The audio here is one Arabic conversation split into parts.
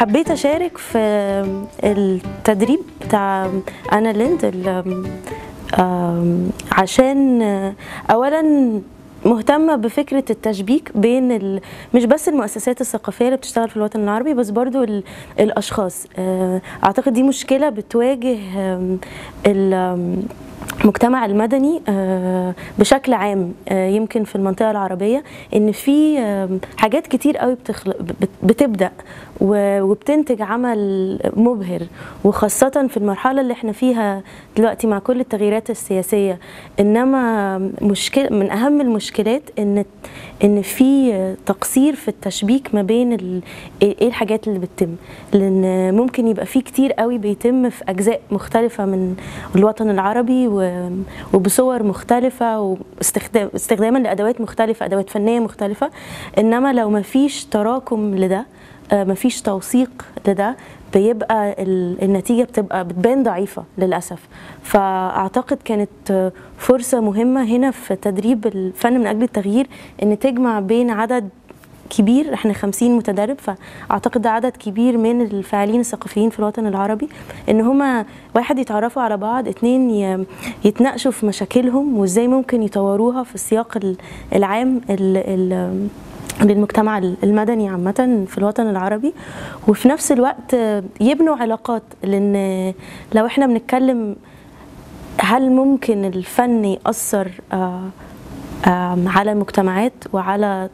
حبيت أشارك في التدريب بتاع أنا ليند عشان اولا مهتمة بفكرة التشبيك بين. مش بس المؤسسات الثقافية اللي بتشتغل في الوطن العربي بس برضو ال... الأشخاص آه، أعتقد دي مشكلة بتواجه ال... المجتمع المدني آه، بشكل عام آه، يمكن في المنطقة العربية إن في حاجات كتير قوي بتخلق بت- بتبدأ وبتنتج عمل مبهر. وخاصة في المرحلة اللي إحنا فيها دلوقتي مع كل التغييرات السياسية. إنما مشكلة من أهم المشكلات إن إن في تقصير في التشبيك ما بين إيه الحاجات اللي بتتم. لأن ممكن يبقى في كتير قوي بيتم في أجزاء مختلفة من الوطن العربي و- وبصور مختلفة واستخدام استخداما لأدوات مختلفة أدوات فنية مختلفة. إنما لو ما فيش تراكم لده آه، مفيش توثيق لده بيبقى ال- النتيجة بتبقى بتبان ضعيفة للأسف. فأعتقد كانت فرصة مهمة هنا في تدريب الفن من أجل التغيير إن تجمع بين عدد كبير إحنا 50 متدرب فأعتقد ده عدد كبير من الفاعلين الثقافيين في الوطن العربي إن هما واحد يتعرفوا على بعض اتنين يتناقشوا في مشاكلهم وإزاي ممكن يطوروها في السياق ال- العام ال ال للمجتمع المدني عامة في الوطن العربي. وفي نفس الوقت يبنوا علاقات لأن لو إحنا بنتكلم هل ممكن الفن يأثر آه، على المجتمعات وعلى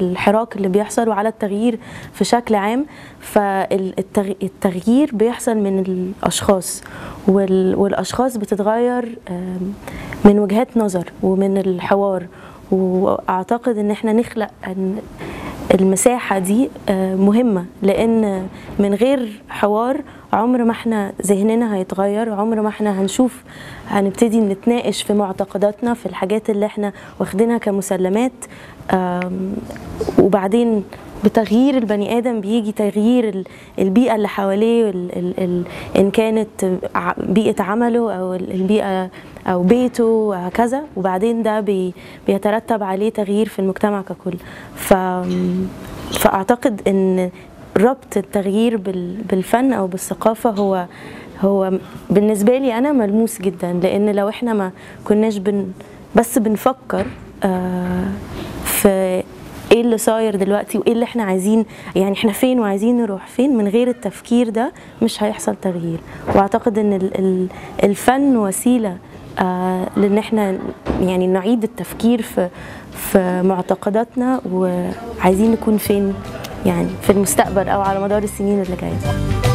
الحراك اللي بيحصل وعلى التغيير في شكل عام. فالتغيير بيحصل من الأشخاص وال- والأشخاص بتتغير من وجهات نظر ومن الحوار. وأعتقد إن إحنا نخلق المساحة دي مهمة لأن من غير حوار عمر ما إحنا ذهننا هيتغير عمر ما إحنا هنشوف هنبتدي نتناقش في معتقداتنا في الحاجات اللي إحنا واخدينها كمسلمات. وبعدين بتغيير البني آدم بيجي تغيير ال- البيئة اللي حواليه ال ال ال إن كانت بيئة عمله أو ال- البيئة أو بيته وهكذا. وبعدين ده بي بيترتب عليه تغيير في المجتمع ككل. ف فأعتقد إن ربط التغيير بال- بالفن أو بالثقافة هو هو بالنسبة لي أنا ملموس جدا لأن لو إحنا ما كناش بن بس بنفكر آه، في إيه اللي صاير دلوقتي وإيه اللي إحنا عايزين يعني إحنا فين وعايزين نروح فين من غير التفكير ده مش هيحصل تغيير. وأعتقد إن ال- ال- الفن وسيلة آه لإن إحنا يعني نعيد التفكير في في معتقداتنا وعايزين نكون فين يعني في المستقبل أو على مدار السنين اللي جاية.